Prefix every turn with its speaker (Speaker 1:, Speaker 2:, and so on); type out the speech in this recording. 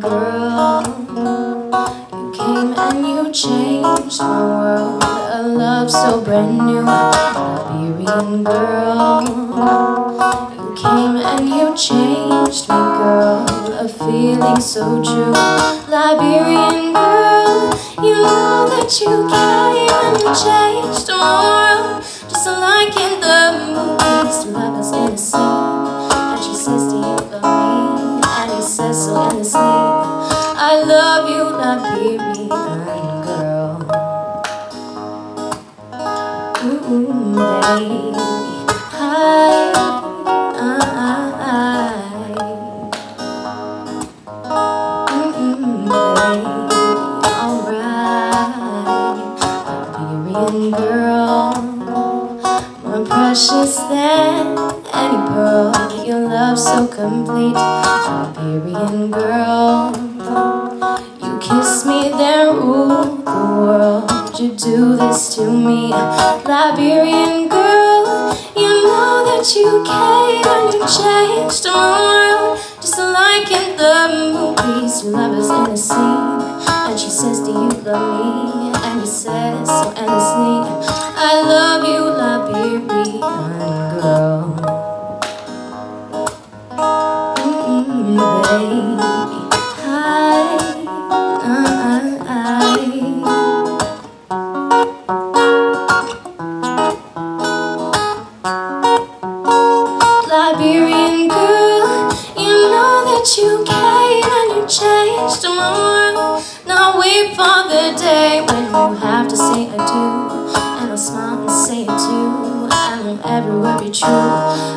Speaker 1: girl You came and you changed my world. A love so brand new. Liberian girl You came and you changed me girl. A feeling so true. Liberian girl You know that you came and you changed my world. Just like in the movies us in the scene And she says to you love me. And he says so endlessly Hi, I, Mm-mm, baby, alright Liberian girl More precious than any pearl Your love so complete Liberian girl You kiss me, then rule the world You do this to me? Liberian girl You know that you came and you changed the world. Just like in the movies Your love is in the scene. And she says, do you love me? And he says so endlessly I love you, Liberian girl. Mm-mm, baby Hi, for the day when you have to say I do, and I'll smile and say it too, and will everywhere be true.